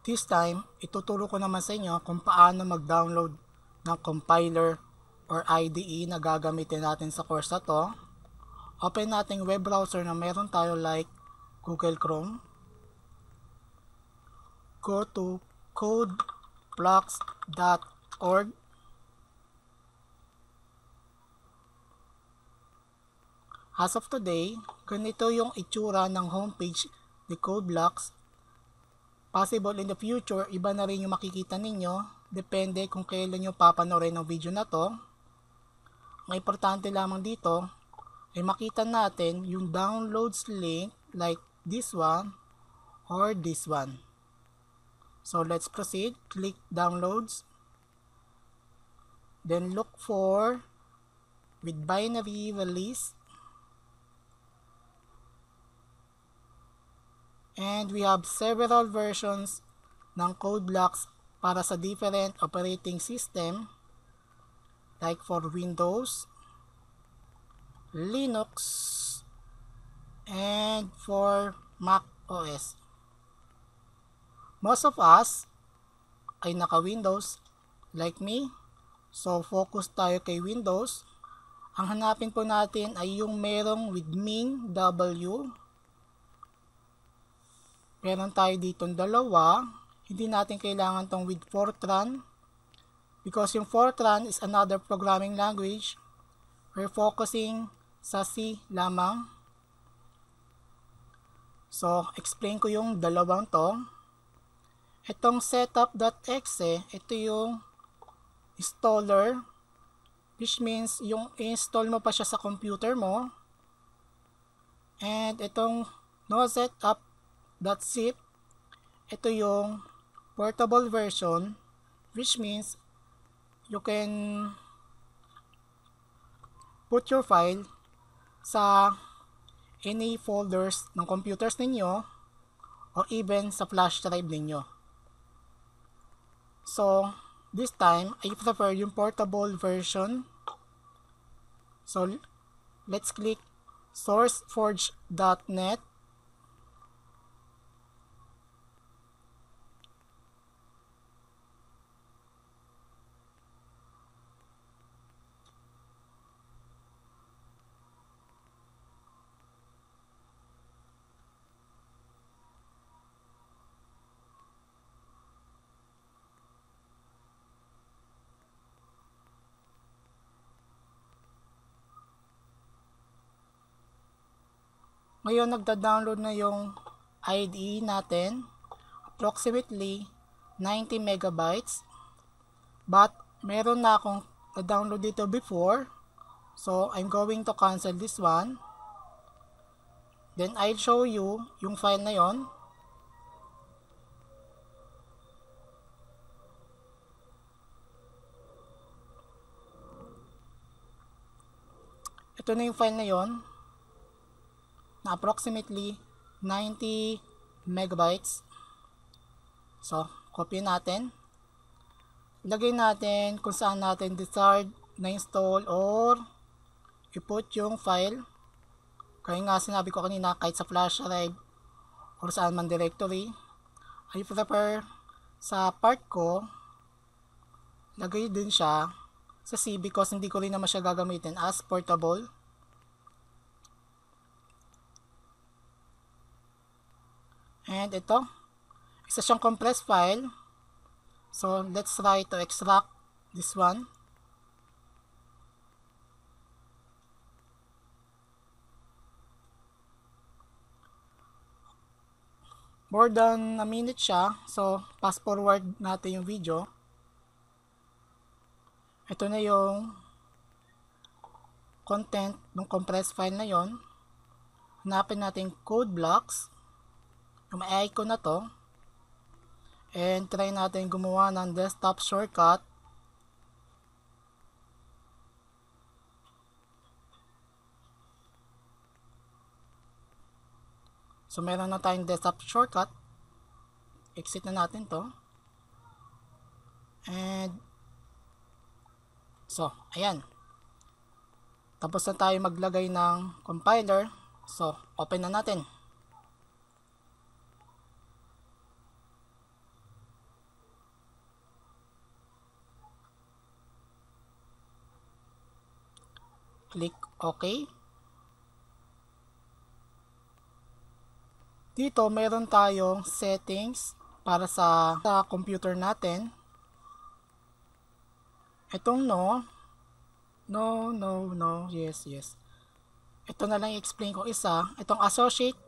This time, ituturo ko naman sa inyo kung paano mag-download ng compiler or IDE na gagamitin natin sa course na to. Open natin web browser na meron tayo like Google Chrome. Go to codeblocks.org As of today, ganito yung itsura ng homepage ni Codeblocks. Possible in the future, iba na rin yung makikita ninyo. Depende kung kailan nyo papanoorin ng video na to. Ang importante lamang dito ay makita natin yung downloads link like this one or this one. So let's proceed. Click downloads. Then look for with binary release And we have several versions ng code blocks para sa different operating system like for Windows, Linux, and for Mac OS. Most of us ay naka-Windows like me. So focus tayo kay Windows. Ang hanapin po natin ay yung merong with min W meron tayo dito dalawa. Hindi natin kailangan tong with Fortran because yung Fortran is another programming language. We're focusing sa C lamang. So, explain ko yung dalawang to. Itong setup.exe, ito yung installer which means yung install mo pa siya sa computer mo. And itong no setup .zip ito yung portable version which means you can put your file sa any folders ng computers ninyo or even sa flash drive ninyo. So, this time, I prefer yung portable version. So, let's click sourceforge.net Ngayon, nagda-download na yung IDE natin. Approximately 90 megabytes. But, meron na akong na-download dito before. So, I'm going to cancel this one. Then, I'll show you yung file na yon. Ito na yung file na yon approximately 90 megabytes. So, copy natin. Lagay natin kung saan natin desired na install or i-put yung file. Kaya nga sinabi ko kanina kahit sa flash drive or saan man directory. I prefer sa part ko lagay din siya sa C because hindi ko rin naman siya gagamitin as portable. And ito, isa siyang compressed file. So, let's try to extract this one. More than a minute siya. So, fast forward natin yung video. Ito na yung content ng compressed file na yon. Hanapin natin code blocks yung icon na to and try natin gumawa ng desktop shortcut. So meron na tayong desktop shortcut. Exit na natin to. And so ayan. Tapos na tayo maglagay ng compiler. So open na natin Click OK. Dito, meron tayong settings para sa, sa computer natin. Itong no, no, no, no, yes, yes. Ito na lang i-explain ko isa. Itong associate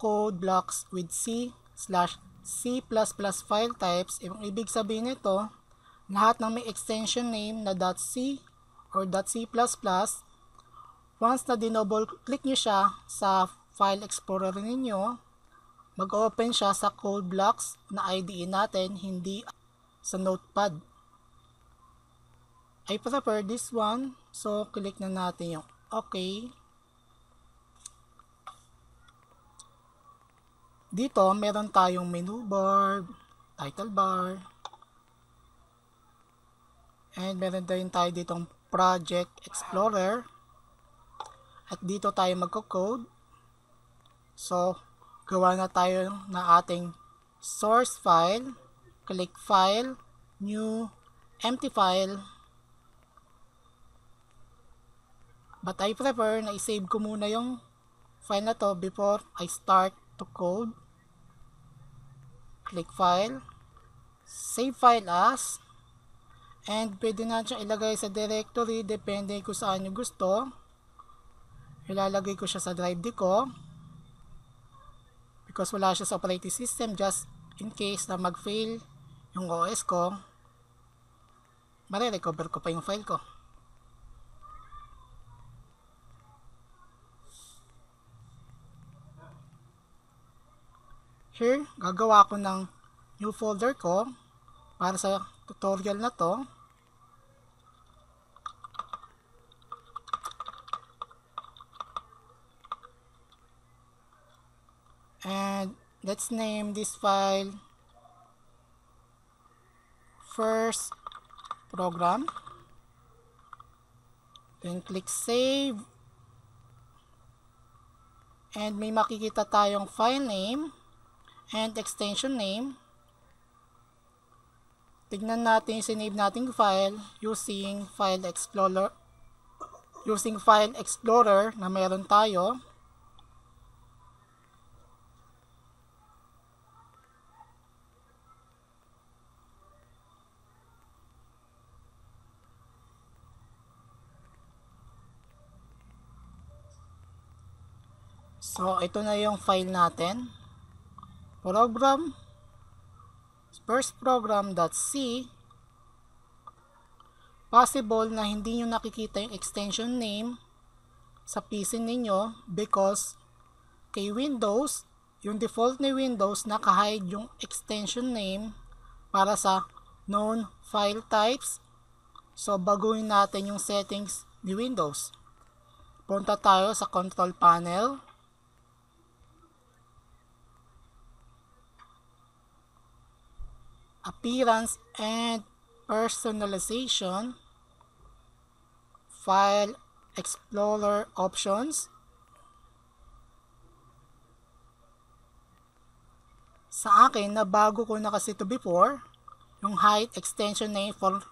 code blocks with C slash C++ file types. Ibig sabihin nito, lahat ng may extension name na .c or .c++, once na dinouble click nyo siya sa file explorer ninyo, mag-open siya sa code blocks na IDE natin, hindi sa notepad. I prefer this one, so click na natin yung OK. Dito, meron tayong menu bar, title bar, and meron din tayo ditong project explorer. At dito tayo magko-code. So, gawa na tayo na ating source file. Click file, new, empty file. But I prefer na i-save ko muna yung file na to before I start to code. Click file, save file as, and pwede na siya ilagay sa directory depende kung saan nyo gusto. Ilalagay ko siya sa drive D ko because wala siya sa operating system just in case na mag-fail yung OS ko marirecover ko pa yung file ko here gagawa ko ng new folder ko para sa tutorial na to. And let's name this file first program. Then click save. And may makikita tayong file name and extension name tignan natin yung sinave nating file using file explorer using file explorer na meron tayo So, ito na yung file natin. Program first program.c possible na hindi nyo nakikita yung extension name sa PC ninyo because kay Windows, yung default ni Windows naka-hide yung extension name para sa known file types. So, baguhin natin yung settings ni Windows. Punta tayo sa control panel. Appearance and personalization, file explorer options, sa akin na bago ko na kasi to before, yung height extension name for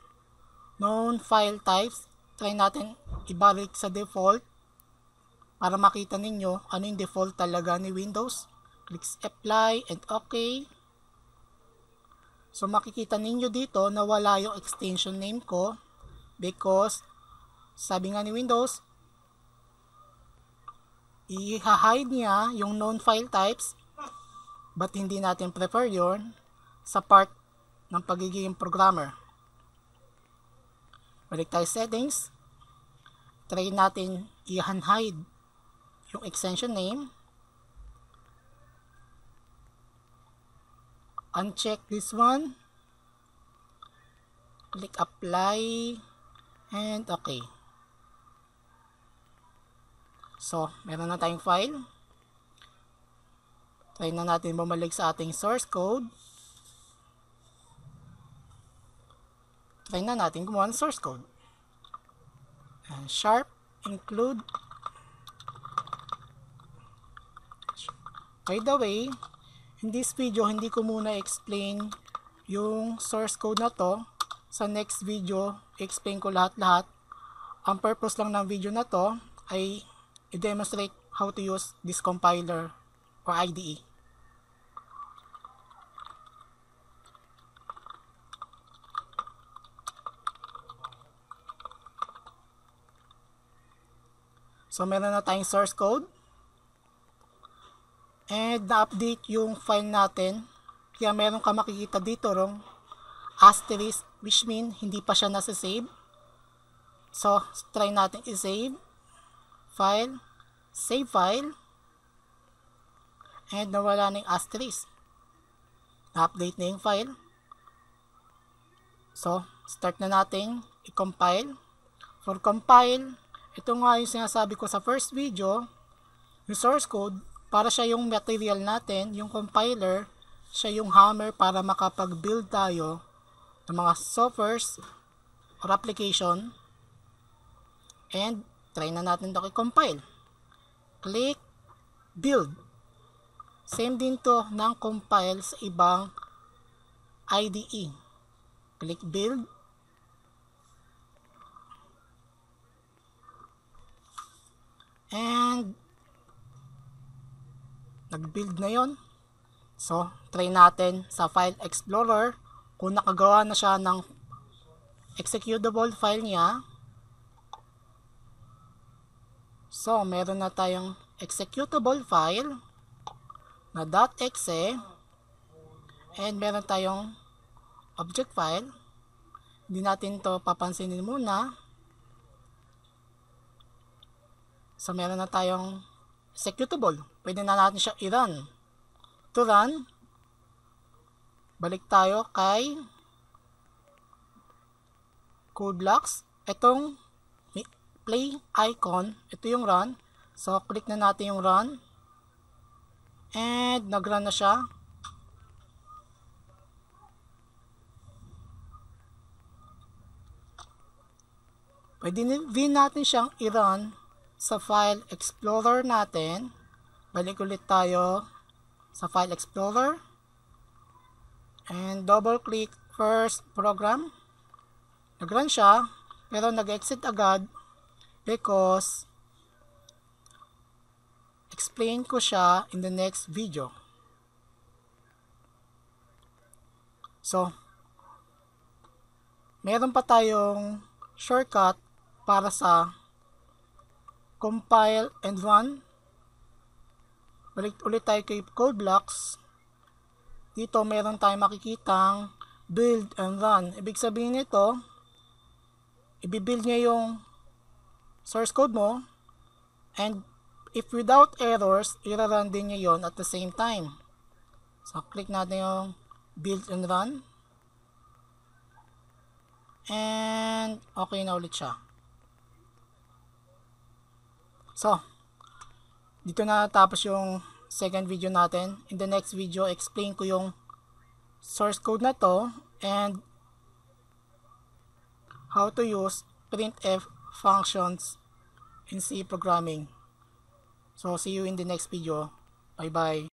known file types, try natin ibalik sa default para makita ninyo ano yung default talaga ni Windows. Click apply and okay. So makikita ninyo dito na wala yung extension name ko because sabi nga ni Windows i-hide niya yung known file types but hindi natin prefer yon sa part ng pagiging programmer. Balik tayo settings. Try natin i-hide yung extension name uncheck this one. Click apply. And okay. So meron na tayong file. Try na natin bumalik sa ating source code. Try na natin gumawa ng source code. And sharp include. By the way In this video, hindi ko muna explain yung source code na to. Sa next video, explain ko lahat-lahat ang purpose lang ng video na to ay i-demonstrate how to use this compiler or. IDE. So meron na tayong source code. And na-update yung file natin. Kaya meron ka makikita dito rong asterisk which mean hindi pa siya nasa save. So try natin i-save. File. Save file. And nawala na yung asterisk. Na-update na yung file. So start na natin i-compile. For compile, ito nga yung sinasabi ko sa first video, yung source code, para siya yung material natin, yung compiler, siya yung hammer para makapag-build tayo ng mga softwares or application. And, try na natin ito i-compile. Click, build. Same din to ng compile sa ibang IDE. Click build. And nag-build na yon. So, try natin sa File Explorer kung nakagawa na siya ng executable file niya. So, meron na tayong executable file na .exe and meron tayong object file. Hindi natin to papansinin muna. So, meron na tayong executable. Pwede na natin siya i-run. To run, balik tayo kay code blocks. Itong play icon, ito yung run. So, click na natin yung run. And, nag-run na siya. Pwede din natin siyang i-run sa file explorer natin balik ulit tayo sa file explorer and double click first program nag-run siya pero nag-exit agad because explain ko siya in the next video so meron pa tayong shortcut para sa compile and run. Balik ulit tayo kay code blocks. Dito meron tayong makikitang build and run. Ibig sabihin nito, ibibuild niya yung source code mo and if without errors, ira-run din niya yon at the same time. So, click natin yung build and run. And, okay na ulit siya. So, dito na tapos yung second video natin. In the next video, explain ko yung source code na to and how to use printf functions in C programming. So, see you in the next video. Bye-bye.